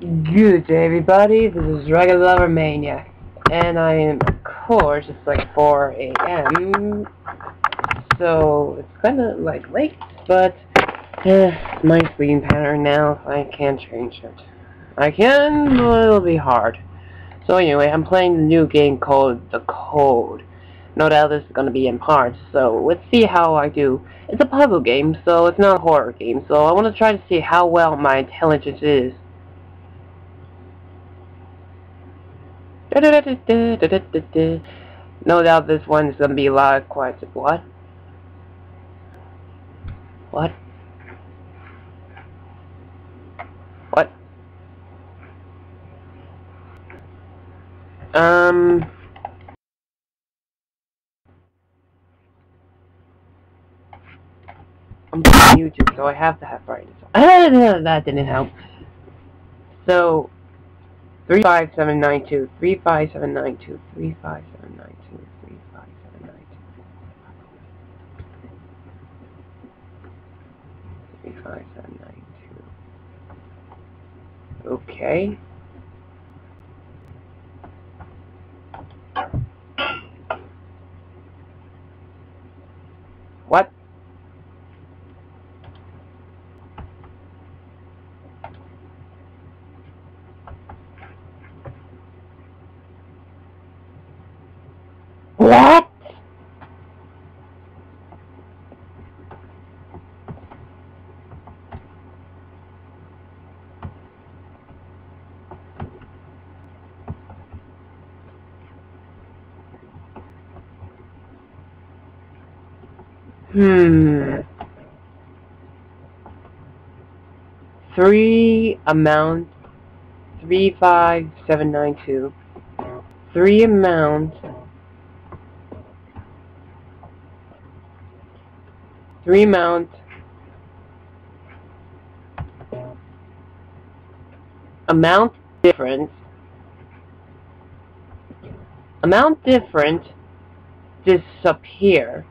Good day, everybody. This is Dragon Lover Maniac, and I am, of course, it's like 4 a.m. So it's kind of like late, but uh, my sleeping pattern now. I can't change it. I can, but it'll be hard. So anyway, I'm playing the new game called The Code. No doubt this is to be in parts, so let's see how I do. It's a puzzle game, so it's not a horror game, so I want to try to see how well my intelligence is. No doubt this one is gonna be a lot of questions. What? What? What? Um. I'm on YouTube, so I have to have brightness. that didn't help. So, Three five seven nine two. Three five seven nine two. Three five seven nine two. Three five seven nine two. Three five seven nine two. Okay. What? What? Hmm. Three amount three five seven nine two. Three amount three amount amount difference amount different disappear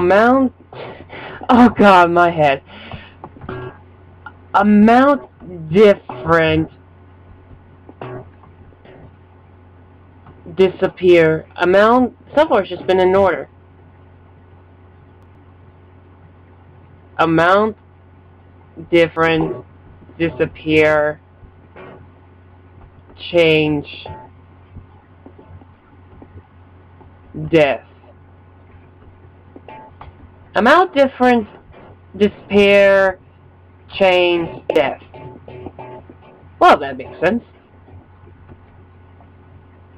amount oh god my head amount different disappear. Amount so far it's just been in order. Amount different disappear change death. Amount difference despair change death. Well that makes sense.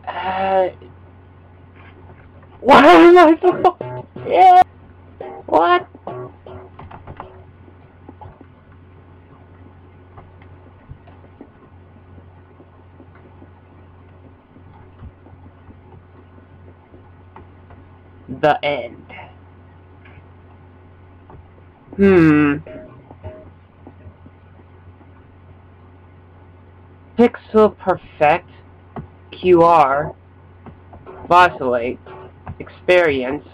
Uh, why am I so... Yeah. What? The end. Hmm. Pixel perfect. QR, Vacillate, Experience.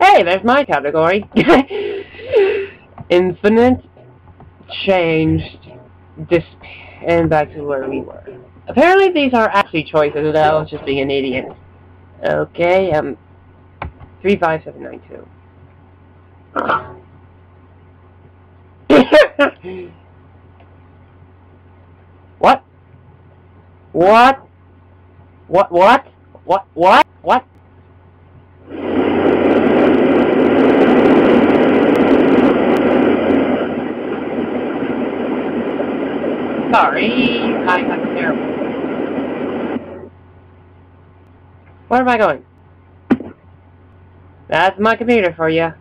Hey, there's my category. Infinite, Changed, Disp and back to where we were. Apparently these are actually choices, and I was just being an idiot. Okay, um, 35792. what? What? What? What? What? What? What? Sorry, I got terrible. Where am I going? That's my computer for you.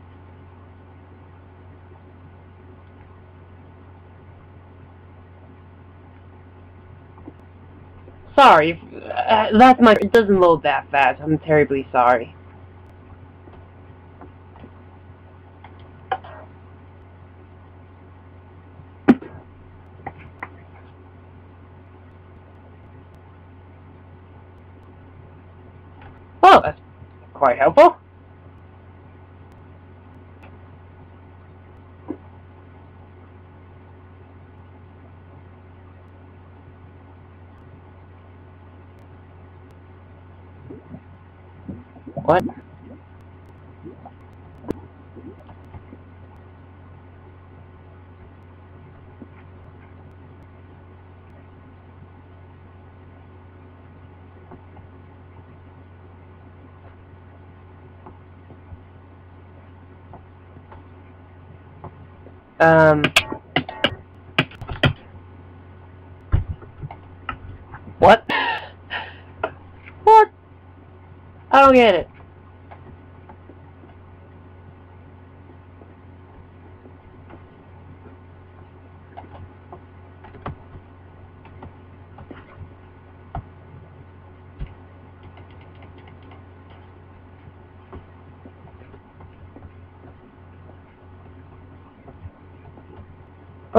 Sorry. Uh, that's my. It doesn't load that fast. I'm terribly sorry. Oh, that's quite helpful. What? Um. What? What? I don't get it.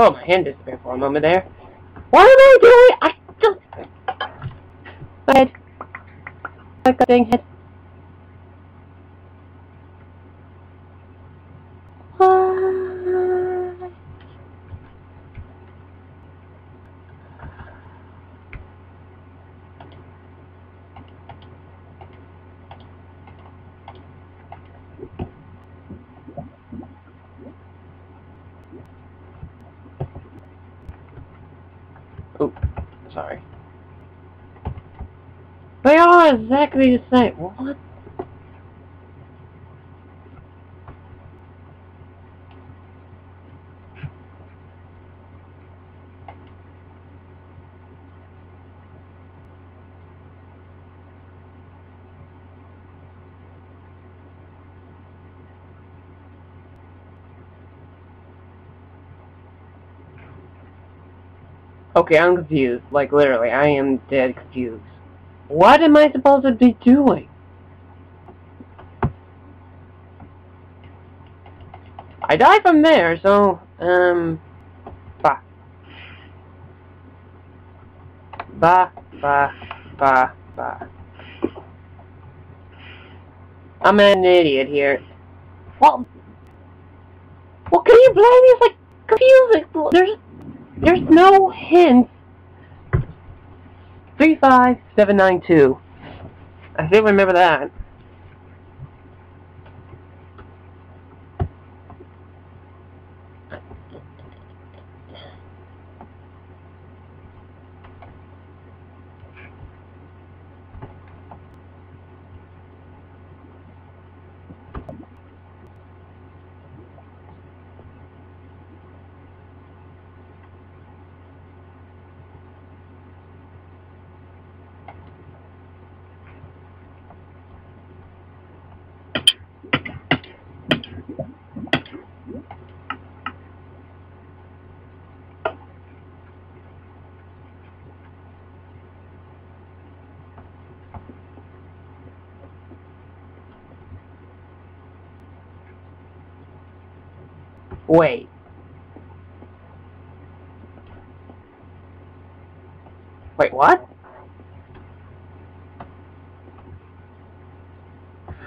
Oh, my hand disappeared for a moment there. What am I doing? I don't... My head. My dang head. What? Oh, sorry. They are exactly the same. What? Okay, I'm confused. Like, literally, I am dead confused. What am I supposed to be doing? I died from there, so, um, bah. Bah, bah, bah, bah. I'm an idiot here. Well, well, can you blame me? It's like confusing. There's there's no hint. 35792. I still remember that. Wait. Wait, what?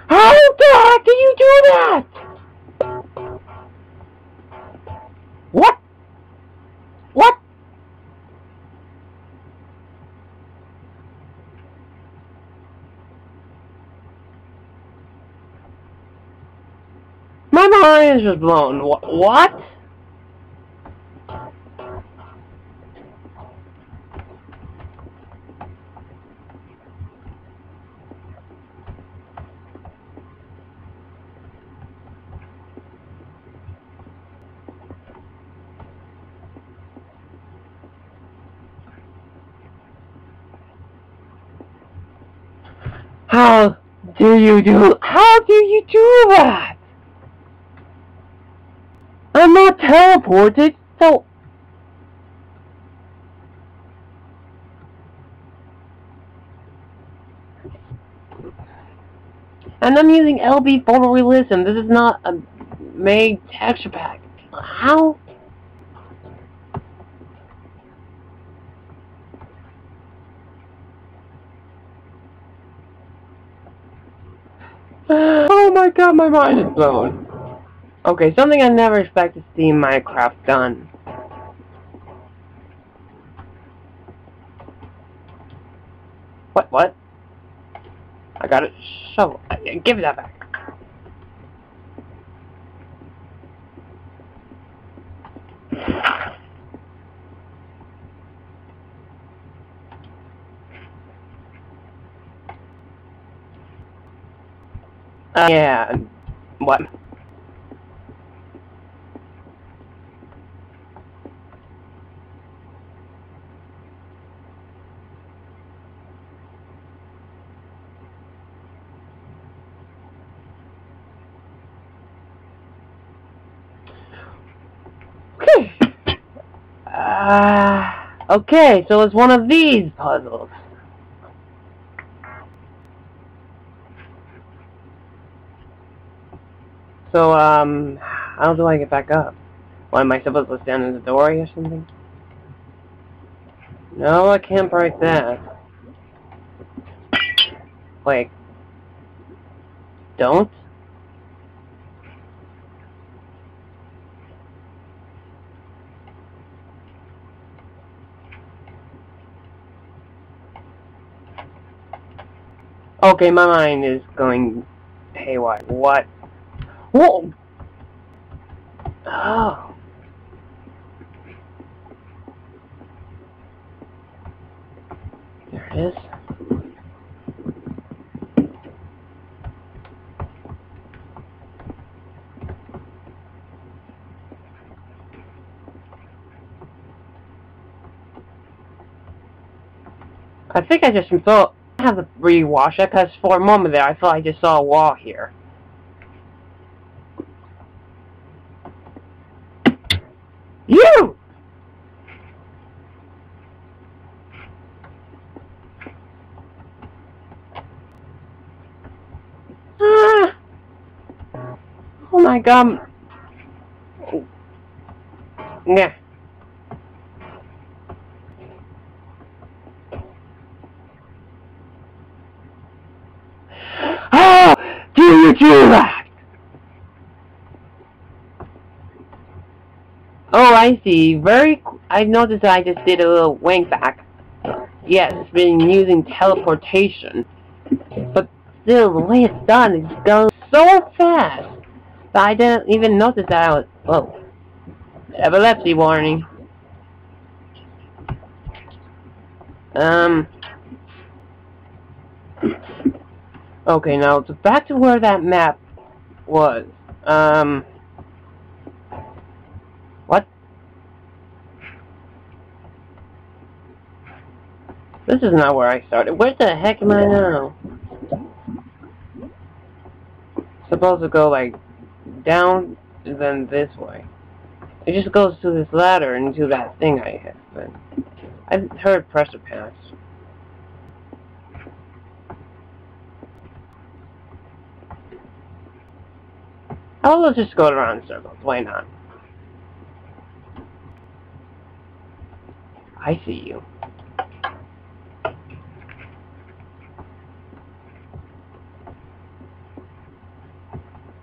How the heck did you do that? What? What? My mind is just blown. Wh- What? How do you do? How do you do that? I'm not teleported, so... And I'm using LB photorealism. This is not a made texture pack. How? oh my god, my mind is blown. Okay, something I never expected to see in Minecraft done. What, what? I got it. Shovel. Give that back. Uh, yeah. What? Okay. Uh, okay, so it's one of these puzzles. So, um, how do I get back up? What, am I supposed to stand in the doorway or something? No, I can't break that. Wait. Don't? Okay, my mind is going haywire. What? Whoa! Oh. There it is. I think I just thought have to rewash it because for a moment there I thought I just saw a wall here. You! Ah! Oh my god. Yeah. How do you do that? Oh, I see. Very. I noticed that I just did a little wink back. Yes, been using teleportation. But still, the way it's done, it's done so fast that I didn't even notice that I was. Oh. Epilepsy warning. Um. Okay, now back to where that map was. Um. What? This is not where I started. Where the heck am I now? Supposed to go like down and then this way. It just goes to this ladder and to that thing I have. But I've heard pressure pass. Oh, let's just go around in circles. Why not? I see you.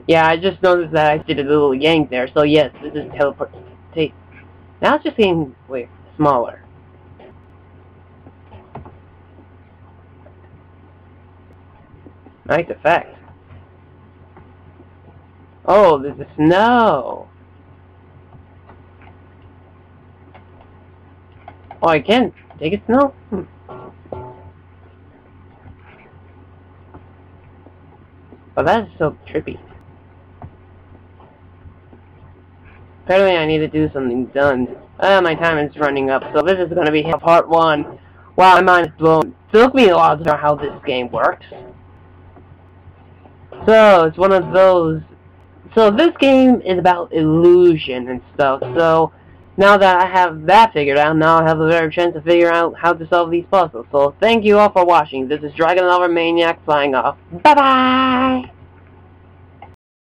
Yeah, I just noticed that I did a little yank there, so yes, this is teleport. Now it's just getting wait smaller. Nice effect. Oh, there's the snow. Oh, I can take a snow? Hmm. Oh, that is so trippy. Apparently I need to do something done. Uh, my time is running up, so this is to be part one. Wow, my mind is blown. It took me a while to know how this game works. So, it's one of those... So, this game is about illusion and stuff, so... Now that I have that figured out, now I have a better chance to figure out how to solve these puzzles. So, thank you all for watching. This is Dragon Lover Maniac flying off. Bye-bye!